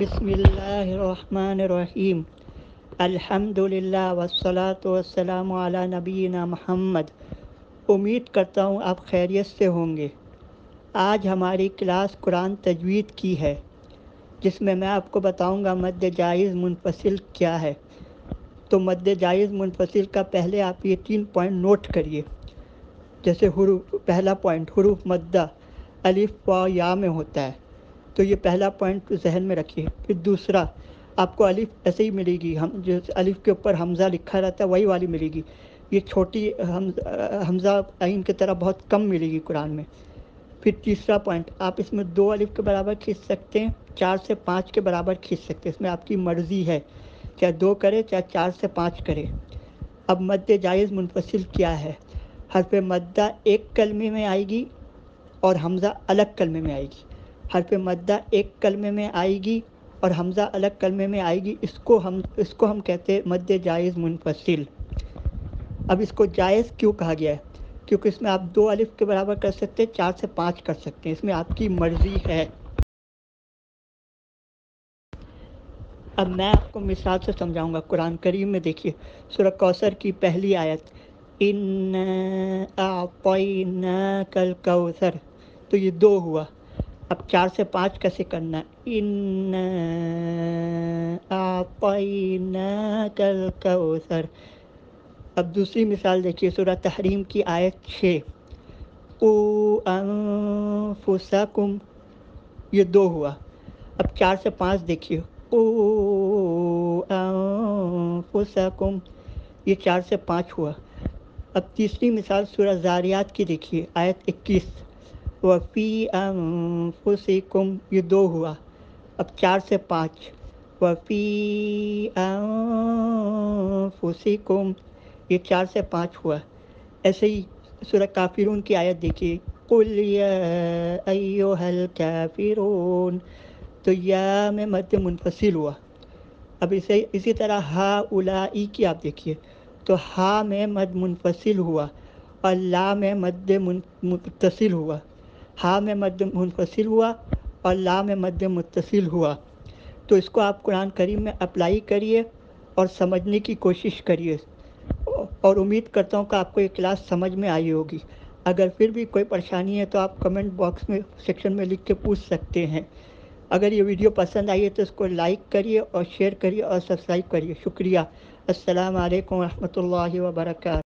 بسم اللہ الرحمن الرحیم۔ الحمد للہ والصلاة والسلام علی نبینا محمد۔ امید کرتا ہوں آپ خیریت سے ہوں گے۔ آج ہماری کلاس قرآن تجوید کی ہے، جس میں میں آپ کو بتاؤں گا مد جائز منفصل کیا ہے۔ تو مد جائز منفصل کا پہلے آپ یہ تین پوائنٹ نوٹ کریے۔ جیسے حروف، پہلا پوائنٹ، حروف مدہ، الف و یا میں ہوتا ہے۔ تو یہ پہلا پوائنٹ ذہن میں رکھیے۔ پھر دوسرا، آپ کو الف ایسے ہی ملے گی، ہم جو الف کے اوپر حمزہ لکھا رہتا ہے، وہی والی ملے گی۔ یہ چھوٹی حمزہ عین کی طرح بہت کم ملے گی قرآن میں۔ پھر تیسرا پوائنٹ آپ اس میں دو الف کے برابر کھینچ سکتے ہیں، چار سے پانچ کے برابر کھینچ سکتے ہیں۔ اس میں آپ کی مرضی ہے، چاہے دو کرے، چاہے چار سے پانچ کرے۔ اب مد جائز منفصل کیا ہے؟ حرف مدہ ایک کلمے میں آئے گی اور حمزہ الگ کلمے میں آئے گی۔ حرف مدہ ایک کلمے میں آئے گی اور حمزہ الگ کلمے میں آئے گی، اس کو ہم اس کو ہم کہتے ہیں مد جائز منفصل۔ اب اس کو جائز کیوں کہا گیا ہے؟ کیونکہ اس میں آپ دو الف کے برابر کر سکتے ہیں، چار سے پانچ کر سکتے ہیں۔ اس میں آپ کی مرضی ہے۔ اب میں آپ کو مثال سے سمجھاؤں گا۔ قرآن کریم میں دیکھیے، سورہ کوثر کی پہلی آیت ان کل کوثر تو یہ دو ہوا۔ اب چار سے پانچ کیسے کرنا ان کل کوثر اب دوسری مثال دیکھیے، سورہ تحریم کی آیت چھ۔ او انفسکم یہ دو ہوا۔ اب چار سے پانچ دیکھیے۔ او انفسکم یہ چار سے پانچ ہوا۔ اب تیسری مثال سورہ زاریات کی دیکھیے، آیت اکیس۔ وفی انفسکم، یہ دو ہوا۔ اب چار سے پانچ۔ وفی انفسکم، یہ چار سے پانچ ہوا۔ ایسے ہی سورہ کافرون کی آیت دیکھیے۔ قل یا ایوہ الکافرون، تو یا میں مد منفصل ہوا۔ اب اسے اسی طرح ہا اولائی کی آپ دیکھیے۔ تو ہا میں مد منفصل ہوا اور لا میں مد متصل ہوا۔ ہا میں مد منفصل ہوا اور لا میں مد متصل ہوا۔ تو اس کو آپ قرآن کریم میں اپلائی کریے اور سمجھنے کی کوشش کریے۔ اور امید کرتا ہوں کہ آپ کو یہ کلاس سمجھ میں آئی ہوگی۔ اگر پھر بھی کوئی پریشانی ہے تو آپ کمنٹ باکس میں سیکشن میں لکھ کے پوچھ سکتے ہیں۔ اگر یہ ویڈیو پسند آئی ہے تو اس کو لائک کریے اور شیئر کریے اور سبسکرائب کریے۔ شکریہ۔ السلام علیکم ورحمۃ اللہ وبرکاتہ۔